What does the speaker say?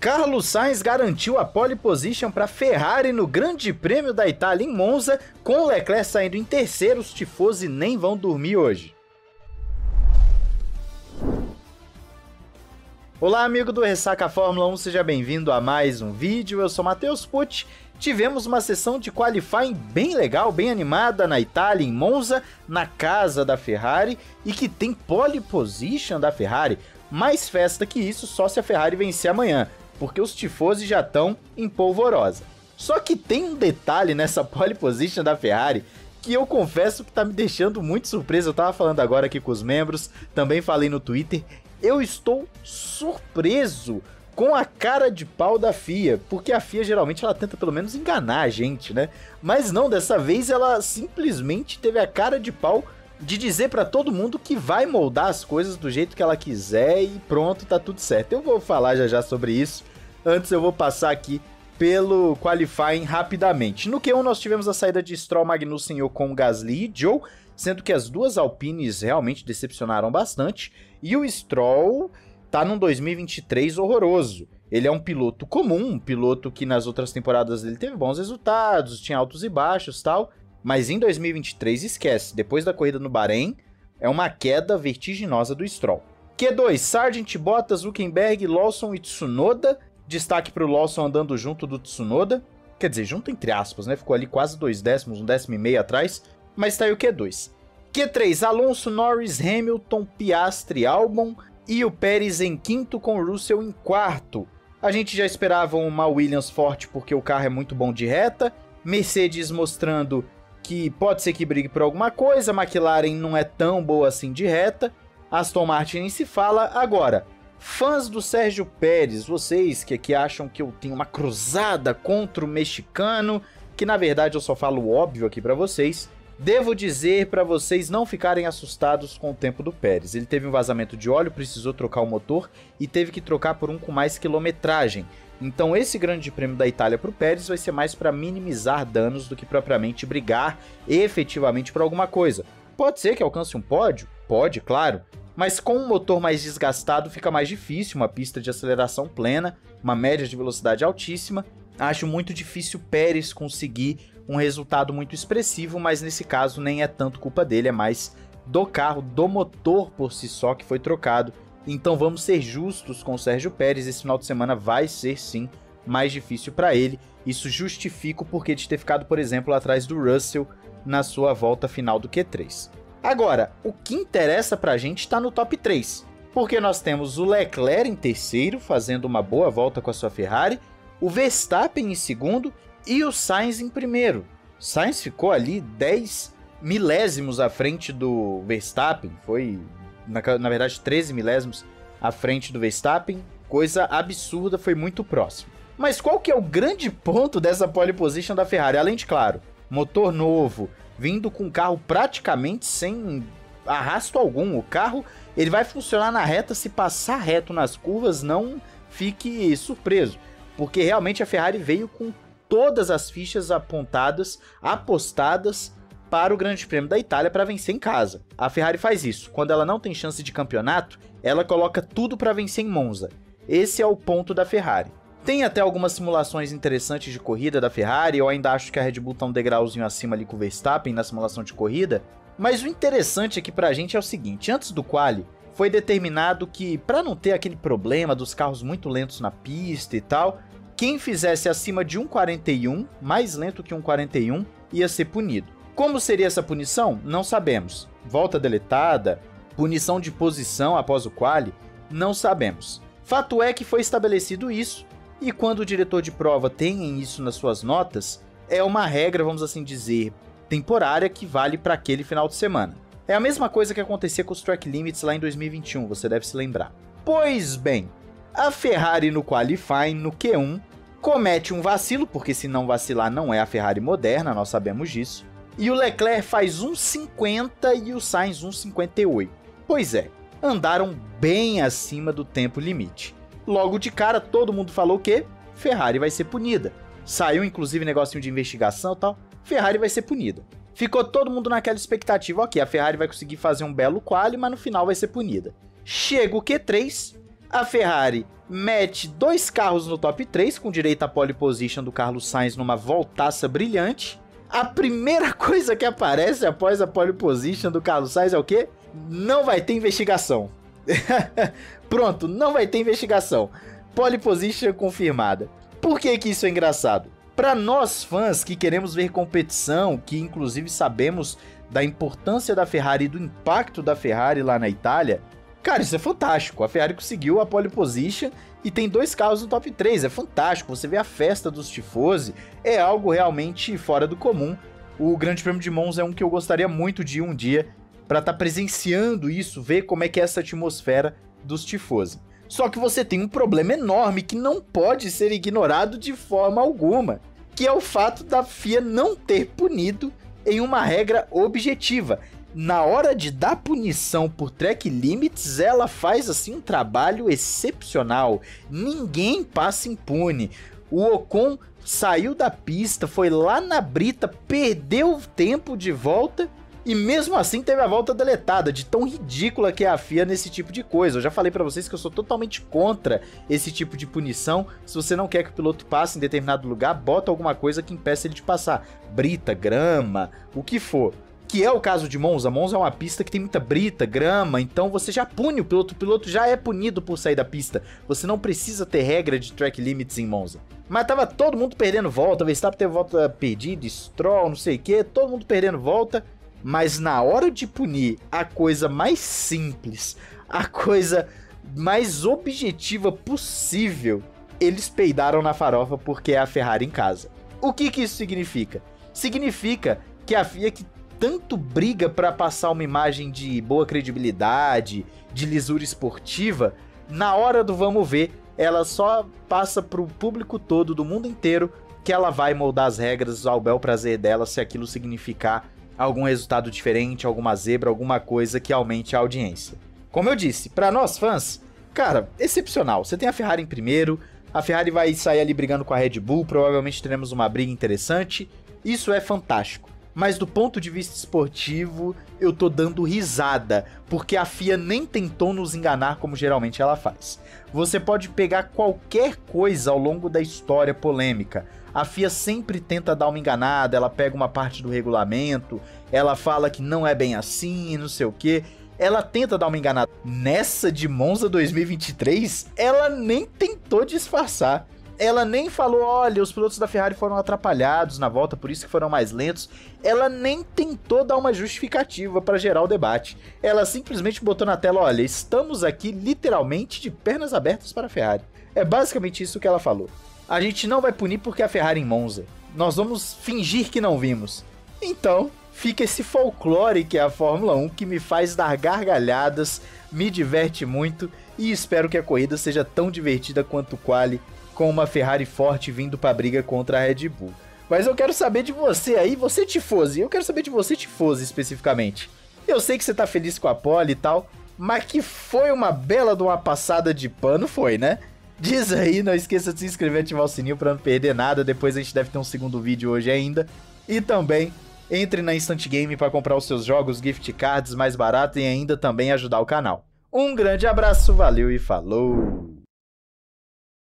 Carlos Sainz garantiu a pole position para Ferrari no Grande Prêmio da Itália em Monza, com Leclerc saindo em terceiro, os tifosi nem vão dormir hoje. Olá, amigo do Ressaca Fórmula 1, seja bem-vindo a mais um vídeo. Eu sou Matheus Pucci. Tivemos uma sessão de qualifying bem legal, bem animada na Itália, em Monza, na casa da Ferrari e que tem pole position da Ferrari. Mais festa que isso só se a Ferrari vencer amanhã, porque os tifosi já estão em polvorosa. Só que tem um detalhe nessa pole position da Ferrari que eu confesso que tá me deixando muito surpreso. Eu tava falando agora aqui com os membros, também falei no Twitter eu estou surpreso com a cara de pau da FIA, porque a FIA geralmente ela tenta pelo menos enganar a gente, né? Mas não, dessa vez ela simplesmente teve a cara de pau de dizer para todo mundo que vai moldar as coisas do jeito que ela quiser e pronto, tá tudo certo. Eu vou falar já já sobre isso. Antes eu vou passar aqui pelo qualifying rapidamente. No Q1 nós tivemos a saída de Stroll, Magnussen, Ocon, Gasly e Joe, sendo que as duas Alpines realmente decepcionaram bastante. E o Stroll tá num 2023 horroroso. Ele é um piloto comum, um piloto que nas outras temporadas ele teve bons resultados, tinha altos e baixos tal, mas em 2023 esquece, depois da corrida no Bahrein, é uma queda vertiginosa do Stroll. Q2, Sargent, Bottas, Huckenberg, Lawson e Tsunoda. Destaque para o Lawson andando junto do Tsunoda. Quer dizer, junto entre aspas, né? Ficou ali quase dois décimos, um décimo e meio atrás. Mas tá aí o Q2. Q3, Alonso, Norris, Hamilton, Piastri, Albon e o Pérez em quinto com Russell em quarto. A gente já esperava uma Williams forte porque o carro é muito bom de reta, Mercedes mostrando que pode ser que brigue por alguma coisa, McLaren não é tão boa assim de reta, Aston Martin nem se fala. Agora, fãs do Sérgio Pérez, vocês que aqui acham que eu tenho uma cruzada contra o mexicano, que na verdade eu só falo óbvio aqui para vocês, Devo dizer para vocês não ficarem assustados com o tempo do Pérez. Ele teve um vazamento de óleo, precisou trocar o motor e teve que trocar por um com mais quilometragem. Então esse grande prêmio da Itália para o Pérez vai ser mais para minimizar danos do que propriamente brigar efetivamente por alguma coisa. Pode ser que alcance um pódio? Pode, claro. Mas com um motor mais desgastado fica mais difícil uma pista de aceleração plena, uma média de velocidade altíssima. Acho muito difícil Pérez conseguir um resultado muito expressivo, mas nesse caso nem é tanto culpa dele, é mais do carro, do motor por si só que foi trocado. Então vamos ser justos com o Sérgio Pérez, esse final de semana vai ser sim mais difícil para ele. Isso justifica o porquê de ter ficado, por exemplo, atrás do Russell na sua volta final do Q3. Agora, o que interessa pra gente está no top 3, porque nós temos o Leclerc em terceiro, fazendo uma boa volta com a sua Ferrari, o Verstappen em segundo e o Sainz em primeiro. Sainz ficou ali 10 milésimos à frente do Verstappen, foi na, na verdade 13 milésimos à frente do Verstappen, coisa absurda, foi muito próximo. Mas qual que é o grande ponto dessa pole position da Ferrari? Além de, claro, motor novo, vindo com carro praticamente sem arrasto algum. O carro ele vai funcionar na reta se passar reto nas curvas, não fique surpreso, porque realmente a Ferrari veio com todas as fichas apontadas, apostadas para o Grande Prêmio da Itália para vencer em casa. A Ferrari faz isso. Quando ela não tem chance de campeonato, ela coloca tudo para vencer em Monza. Esse é o ponto da Ferrari. Tem até algumas simulações interessantes de corrida da Ferrari, eu ainda acho que a Red Bull tá um degrauzinho acima ali com o Verstappen na simulação de corrida, mas o interessante aqui pra gente é o seguinte, antes do quali, foi determinado que para não ter aquele problema dos carros muito lentos na pista e tal, quem fizesse acima de 1,41, mais lento que 1,41, ia ser punido. Como seria essa punição? Não sabemos. Volta deletada, punição de posição após o quali, não sabemos. Fato é que foi estabelecido isso, e quando o diretor de prova tem isso nas suas notas, é uma regra, vamos assim dizer, temporária que vale para aquele final de semana. É a mesma coisa que acontecia com os track limits lá em 2021, você deve se lembrar. Pois bem, a Ferrari no qualifying, no Q1, comete um vacilo, porque se não vacilar não é a Ferrari moderna, nós sabemos disso. E o Leclerc faz 1,50 e o Sainz 1,58. Pois é, andaram bem acima do tempo limite. Logo de cara, todo mundo falou que Ferrari vai ser punida. Saiu inclusive negocinho de investigação e tal. Ferrari vai ser punida. Ficou todo mundo naquela expectativa, ok, a Ferrari vai conseguir fazer um belo quali, mas no final vai ser punida. Chega o Q3, a Ferrari mete dois carros no top 3, com direito à pole position do Carlos Sainz numa voltaça brilhante. A primeira coisa que aparece após a pole position do Carlos Sainz é o quê? Não vai ter investigação. Pronto, não vai ter investigação. Pole position confirmada. Por que que isso é engraçado? Para nós fãs que queremos ver competição, que inclusive sabemos da importância da Ferrari e do impacto da Ferrari lá na Itália, cara, isso é fantástico. A Ferrari conseguiu a pole position e tem dois carros no top 3, é fantástico. Você vê a festa dos tifosi, é algo realmente fora do comum. O Grande Prêmio de Monza é um que eu gostaria muito de ir um dia para estar tá presenciando isso, ver como é que é essa atmosfera dos tifosi. Só que você tem um problema enorme que não pode ser ignorado de forma alguma, que é o fato da FIA não ter punido em uma regra objetiva. Na hora de dar punição por track limits, ela faz assim um trabalho excepcional. Ninguém passa impune. O Ocon saiu da pista, foi lá na brita, perdeu tempo de volta e mesmo assim teve a volta deletada, de tão ridícula que é a FIA nesse tipo de coisa. Eu já falei para vocês que eu sou totalmente contra esse tipo de punição. Se você não quer que o piloto passe em determinado lugar, bota alguma coisa que impeça ele de passar. Brita, grama, o que for. Que é o caso de Monza. Monza é uma pista que tem muita brita, grama, então você já pune o piloto. O piloto já é punido por sair da pista. Você não precisa ter regra de track limits em Monza. Mas tava todo mundo perdendo volta, Verstappen teve volta perdida, Stroll, não sei o que, todo mundo perdendo volta. Mas na hora de punir a coisa mais simples, a coisa mais objetiva possível, eles peidaram na farofa porque é a Ferrari em casa. O que, que isso significa? Significa que a FIA que tanto briga para passar uma imagem de boa credibilidade, de lisura esportiva, na hora do vamos ver, ela só passa para o público todo do mundo inteiro que ela vai moldar as regras ao bel prazer dela se aquilo significar algum resultado diferente, alguma zebra, alguma coisa que aumente a audiência. Como eu disse, para nós fãs, cara, excepcional. Você tem a Ferrari em primeiro, a Ferrari vai sair ali brigando com a Red Bull, provavelmente teremos uma briga interessante. Isso é fantástico. Mas do ponto de vista esportivo, eu tô dando risada, porque a FIA nem tentou nos enganar como geralmente ela faz. Você pode pegar qualquer coisa ao longo da história polêmica, a FIA sempre tenta dar uma enganada, ela pega uma parte do regulamento, ela fala que não é bem assim, não sei o que. Ela tenta dar uma enganada. Nessa de Monza 2023, ela nem tentou disfarçar. Ela nem falou, olha, os pilotos da Ferrari foram atrapalhados na volta, por isso que foram mais lentos. Ela nem tentou dar uma justificativa para gerar o debate. Ela simplesmente botou na tela, olha, estamos aqui literalmente de pernas abertas para a Ferrari. É basicamente isso que ela falou. A gente não vai punir porque a Ferrari em Monza. Nós vamos fingir que não vimos. Então, fica esse folclore que é a Fórmula 1 que me faz dar gargalhadas, me diverte muito e espero que a corrida seja tão divertida quanto o quali com uma Ferrari forte vindo para briga contra a Red Bull. Mas eu quero saber de você aí, você tifosi, eu quero saber de você tifosi especificamente. Eu sei que você tá feliz com a pole e tal, mas que foi uma bela de uma passada de pano, foi, né? Diz aí, não esqueça de se inscrever e ativar o sininho para não perder nada. Depois a gente deve ter um segundo vídeo hoje ainda. E também entre na Instant Game para comprar os seus jogos, gift cards mais barato e ainda também ajudar o canal. Um grande abraço, valeu e falou!